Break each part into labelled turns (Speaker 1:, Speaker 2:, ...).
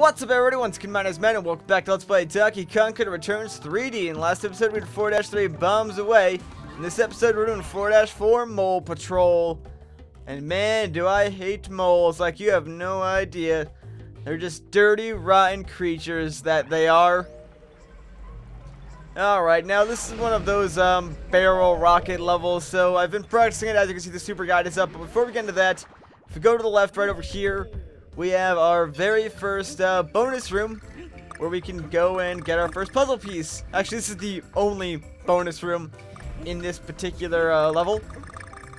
Speaker 1: What's up again my name is Matt and welcome back to Let's Play Kong Country Returns 3D. In the last episode we did 4-3 Bombs Away. In this episode we're doing 4-4 Mole Patrol. And man, do I hate moles like you have no idea. They're just dirty, rotten creatures that they are. Alright, now this is one of those um, barrel rocket levels, so I've been practicing it. As you can see, the super guide is up. But before we get into that, if we go to the left, right over here, we have our very first uh, bonus room where we can go and get our first puzzle piece. Actually, this is the only bonus room in this particular uh, level.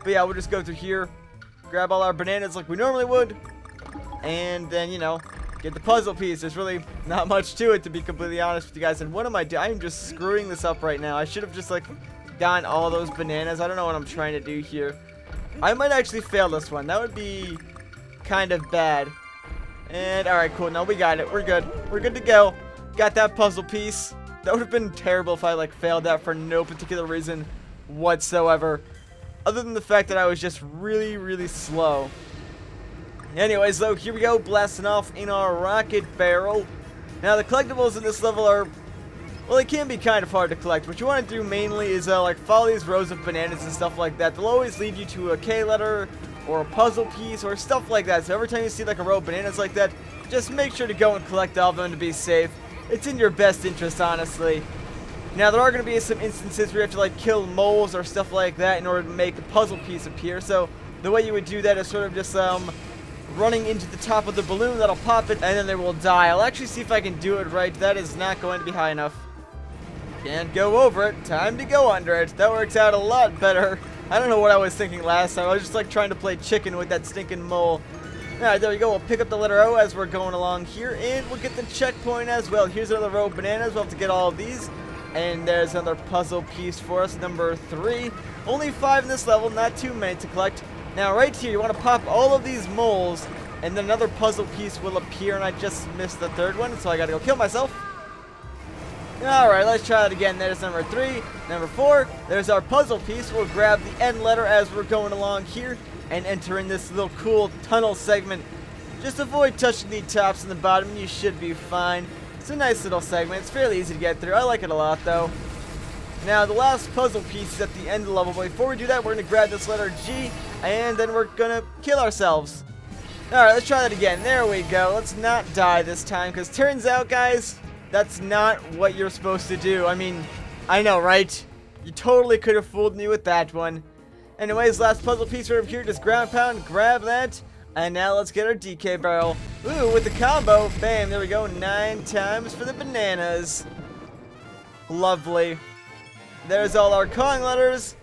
Speaker 1: But yeah, we'll just go through here, grab all our bananas like we normally would, and then, you know, get the puzzle piece. There's really not much to it, to be completely honest with you guys. And what am I doing? I'm just screwing this up right now. I should have just, like, gotten all those bananas. I don't know what I'm trying to do here. I might actually fail this one. That would be kind of bad. And, alright, cool. Now we got it. We're good. We're good to go. Got that puzzle piece. That would have been terrible if I, like, failed that for no particular reason whatsoever. Other than the fact that I was just really, really slow. Anyways, though, here we go. Blasting off in our rocket barrel. Now, the collectibles in this level are... Well, they can be kind of hard to collect. What you want to do mainly is, uh, like, follow these rows of bananas and stuff like that. They'll always lead you to a K letter or a puzzle piece or stuff like that. So every time you see like a row of bananas like that, just make sure to go and collect all of them to be safe. It's in your best interest, honestly. Now, there are going to be some instances where you have to like kill moles or stuff like that in order to make a puzzle piece appear. So the way you would do that is sort of just um, running into the top of the balloon that'll pop it and then they will die. I'll actually see if I can do it right. That is not going to be high enough. Can't go over it. Time to go under it. That works out a lot better. I don't know what I was thinking last time. I was just like trying to play chicken with that stinking mole. Alright, there we go. We'll pick up the letter O as we're going along here, and we'll get the checkpoint as well. Here's another row of bananas. We'll have to get all of these. And there's another puzzle piece for us, number three. Only five in this level, not too many to collect. Now, right here, you want to pop all of these moles, and then another puzzle piece will appear, and I just missed the third one, so I gotta go kill myself. Alright, let's try it again. There's number three. Number four, there's our puzzle piece. We'll grab the N letter as we're going along here and enter in this little cool tunnel segment. Just avoid touching the tops and the bottom and you should be fine. It's a nice little segment. It's fairly easy to get through. I like it a lot though. Now, the last puzzle piece is at the end of the level, but before we do that, we're to grab this letter G, and then we're to kill ourselves. Alright, let's try that again. There we go. Let's not die this time, because turns out, guys, that's not what you're supposed to do. I mean, I know, right? You totally could have fooled me with that one. Anyways, last puzzle piece here. Just ground pound, grab that. And now let's get our DK barrel. Ooh, with the combo. Bam, there we go. Nine times for the bananas. Lovely. There's all our Kong letters.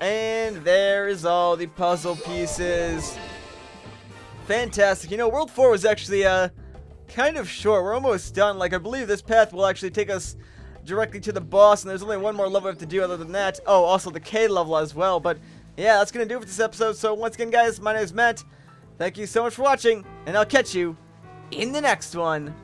Speaker 1: And there is all the puzzle pieces. Fantastic. You know, World 4 was actually, uh, kind of short. We're almost done. Like, I believe this path will actually take us directly to the boss, and there's only one more level we have to do other than that. Oh, also the K level as well. But, yeah, that's going to do it for this episode. So, once again, guys, my name is Matt. Thank you so much for watching, and I'll catch you in the next one.